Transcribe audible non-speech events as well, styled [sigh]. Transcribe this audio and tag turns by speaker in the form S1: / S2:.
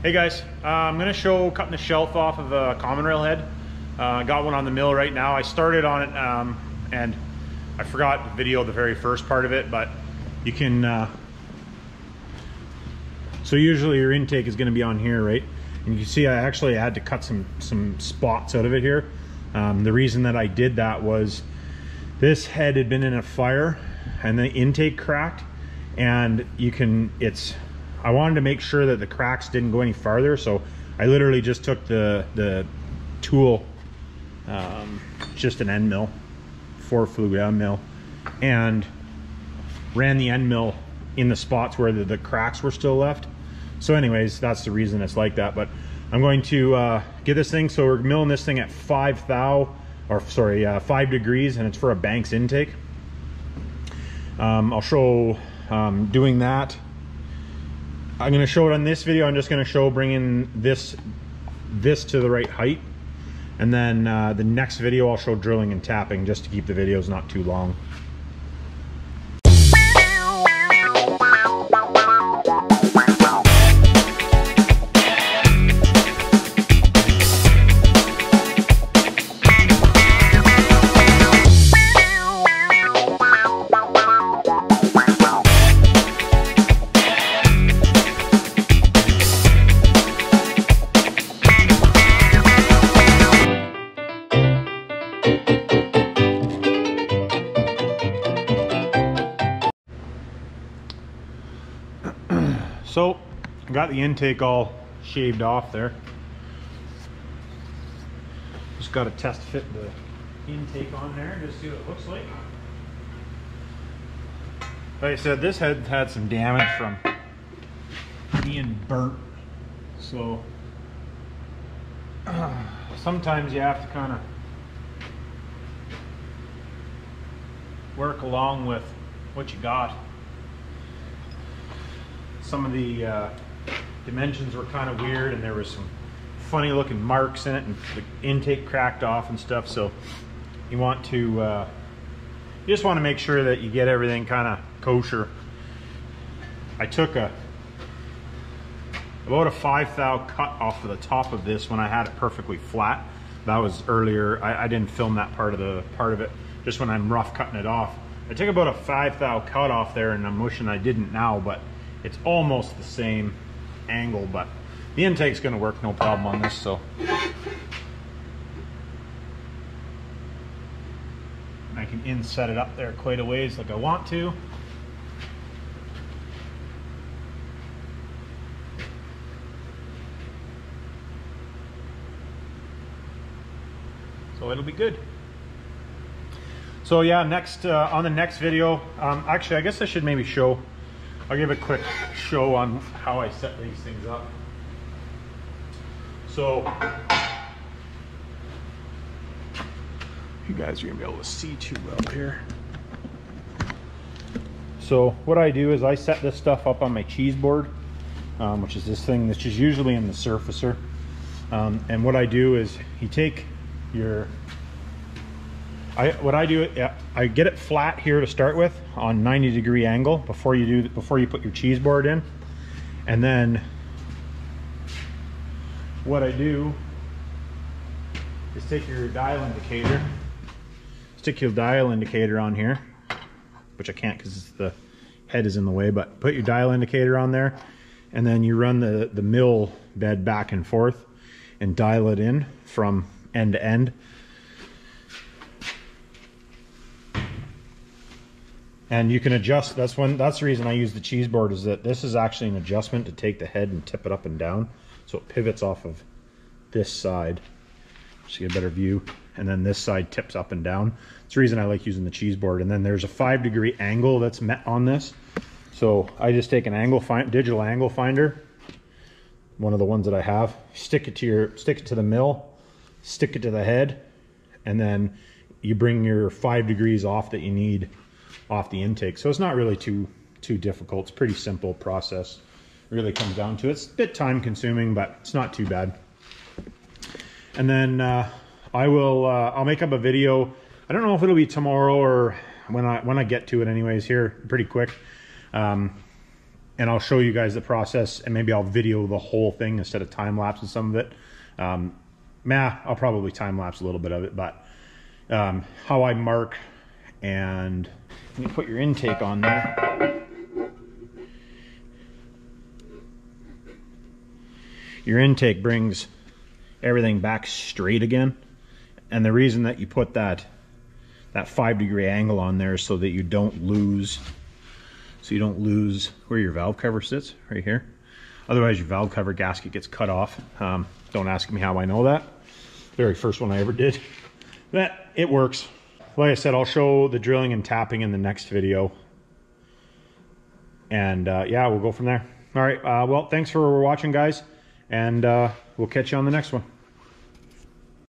S1: Hey guys, uh, I'm gonna show cutting the shelf off of a common rail head. Uh, got one on the mill right now. I started on it um, and I forgot to video the very first part of it, but you can, uh, so usually your intake is gonna be on here, right? And you can see I actually had to cut some, some spots out of it here. Um, the reason that I did that was this head had been in a fire and the intake cracked and you can, it's, I wanted to make sure that the cracks didn't go any farther, so I literally just took the the tool, um, just an end mill, four flue end mill, and ran the end mill in the spots where the, the, cracks were still left. So anyways, that's the reason it's like that. But I'm going to uh, get this thing, so we're milling this thing at five thou, or sorry, uh, five degrees, and it's for a Banks intake. Um, I'll show um, doing that I'm to show it on this video. I'm just to show bringing this this to the right height. And then uh, the next video I'll show drilling and tapping just to keep the videos not too long. So, got the intake all shaved off there. Just got to test fit the intake on there and just see what it looks like. Like I said, this head had some damage from being burnt. So, [clears throat] sometimes you have to kind of work along with what you got some of the uh, dimensions were kind of weird and there was some funny looking marks in it and the intake cracked off and stuff so you want to uh, you just want to make sure that you get everything kind of kosher. I took a about a 5 thou cut off of the top of this when I had it perfectly flat. That was earlier. I, I didn't film that part of the part of it just when I'm rough cutting it off. I took about a 5 thou cut off there and I'm wishing I didn't now but it's almost the same angle, but the intake's gonna work no problem on this, so. I can inset it up there quite a ways like I want to. So it'll be good. So yeah, next uh, on the next video, um, actually I guess I should maybe show I'll give a quick show on how I set these things up. So, you guys are gonna be able to see too well here. So what I do is I set this stuff up on my cheese board, um, which is this thing that's just usually in the surfacer. Um, and what I do is you take your I, what I do, I get it flat here to start with on 90 degree angle before you do before you put your cheese board in. And then what I do is take your dial indicator, stick your dial indicator on here, which I can't because the head is in the way, but put your dial indicator on there and then you run the, the mill bed back and forth and dial it in from end to end. And you can adjust, that's when, that's the reason I use the cheese board is that this is actually an adjustment to take the head and tip it up and down. So it pivots off of this side, so you get a better view. And then this side tips up and down. It's the reason I like using the cheese board. And then there's a five degree angle that's met on this. So I just take an angle find, digital angle finder, one of the ones that I have, stick it to your, stick it to the mill, stick it to the head, and then you bring your five degrees off that you need off the intake. So it's not really too too difficult. It's pretty simple process. Really comes down to it. It's a bit time consuming, but it's not too bad. And then uh, I will uh, I'll make up a video. I don't know if it'll be tomorrow or when I when I get to it anyways here pretty quick. Um, and I'll show you guys the process and maybe I'll video the whole thing instead of time lapse some of it. Um, nah, I'll probably time lapse a little bit of it, but um, how I mark and you put your intake on there. Your intake brings everything back straight again. And the reason that you put that that five degree angle on there so that you don't lose so you don't lose where your valve cover sits right here. Otherwise your valve cover gasket gets cut off. Um, don't ask me how I know that. Very first one I ever did. That it works like I said I'll show the drilling and tapping in the next video. And uh, yeah we'll go from there. All right uh, well thanks for watching guys. And uh, we'll catch you on the next one